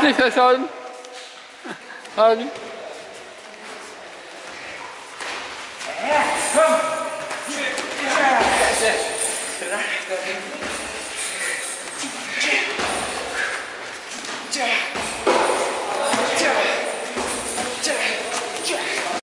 Deixa só. Olha. Yeah.